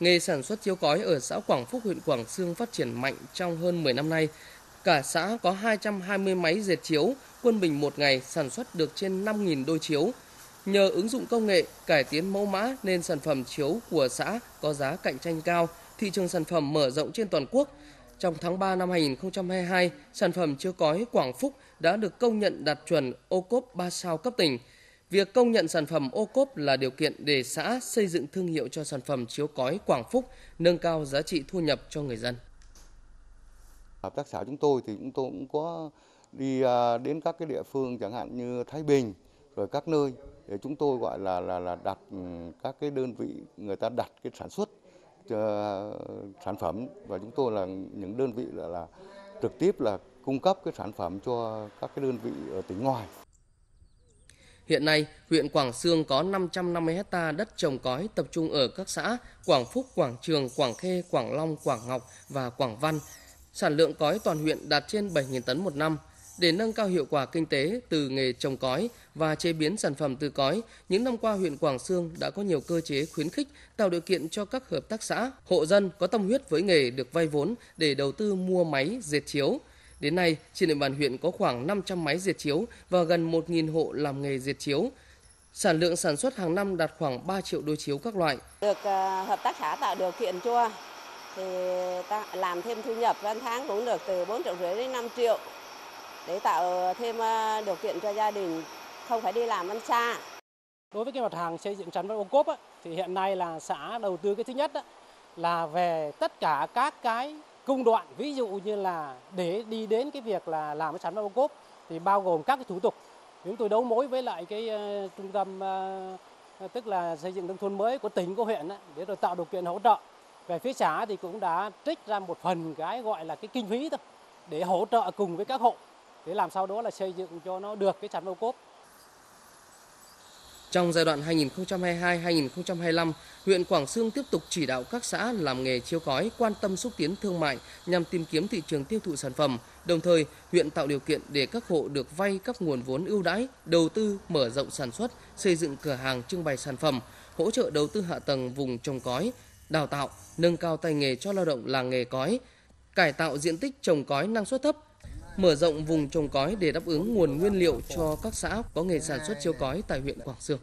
Nghề sản xuất chiếu cói ở xã Quảng Phúc, huyện Quảng Sương phát triển mạnh trong hơn 10 năm nay. Cả xã có 220 máy dệt chiếu, quân bình một ngày sản xuất được trên 5.000 đôi chiếu. Nhờ ứng dụng công nghệ, cải tiến mẫu mã nên sản phẩm chiếu của xã có giá cạnh tranh cao, thị trường sản phẩm mở rộng trên toàn quốc. Trong tháng 3 năm 2022, sản phẩm chiếu cói Quảng Phúc đã được công nhận đạt chuẩn ô cốp 3 sao cấp tỉnh. Việc công nhận sản phẩm ô cốp là điều kiện để xã xây dựng thương hiệu cho sản phẩm chiếu cói Quảng Phúc, nâng cao giá trị thu nhập cho người dân. Hợp tác xã chúng tôi thì chúng tôi cũng có đi à, đến các cái địa phương chẳng hạn như Thái Bình rồi các nơi để chúng tôi gọi là là là đặt ừ, các cái đơn vị người ta đặt cái sản xuất ờ, sản phẩm và chúng tôi là những đơn vị là, là trực tiếp là cung cấp cái sản phẩm cho các cái đơn vị ở tỉnh ngoài. Hiện nay, huyện Quảng Sương có 550 hecta đất trồng cói tập trung ở các xã Quảng Phúc, Quảng Trường, Quảng Khê, Quảng Long, Quảng Ngọc và Quảng Văn. Sản lượng cói toàn huyện đạt trên 7.000 tấn một năm. Để nâng cao hiệu quả kinh tế từ nghề trồng cói và chế biến sản phẩm từ cói, những năm qua huyện Quảng Sương đã có nhiều cơ chế khuyến khích tạo điều kiện cho các hợp tác xã, hộ dân có tâm huyết với nghề được vay vốn để đầu tư mua máy dệt chiếu. Đến nay, trên địa bàn huyện có khoảng 500 máy dệt chiếu và gần 1.000 hộ làm nghề dệt chiếu. Sản lượng sản xuất hàng năm đạt khoảng 3 triệu đôi chiếu các loại. Được uh, hợp tác xã tạo điều kiện cho thì ta làm thêm thu nhập văn tháng cũng được từ 4 triệu rưỡi đến 5 triệu để tạo thêm ờ, điều kiện cho gia đình không phải đi làm ăn xa. Đối với cái mặt hàng xây dựng sản phẩm ô cốp á, thì hiện nay là xã đầu tư cái thứ nhất á, là về tất cả các cái cung đoạn ví dụ như là để đi đến cái việc là làm cái sản phẩm ô cốp thì bao gồm các cái thủ tục chúng tôi đấu mối với lại cái uh, trung tâm uh, tức là xây dựng nông thôn mới của tỉnh của huyện á, để rồi tạo điều kiện hỗ trợ về phía xã thì cũng đã trích ra một phần cái gọi là cái kinh phí thôi để hỗ trợ cùng với các hộ để làm sao đó là xây dựng cho nó được cái sản phẩm ô cốp. Trong giai đoạn 2022-2025, huyện Quảng Sương tiếp tục chỉ đạo các xã làm nghề chiếu cói quan tâm xúc tiến thương mại nhằm tìm kiếm thị trường tiêu thụ sản phẩm. Đồng thời, huyện tạo điều kiện để các hộ được vay các nguồn vốn ưu đãi, đầu tư, mở rộng sản xuất, xây dựng cửa hàng trưng bày sản phẩm, hỗ trợ đầu tư hạ tầng vùng trồng cói, đào tạo, nâng cao tay nghề cho lao động làng nghề cói, cải tạo diện tích trồng cói năng suất thấp, mở rộng vùng trồng cói để đáp ứng nguồn nguyên liệu cho các xã có nghề sản xuất chiếu cói tại huyện Quảng Sương.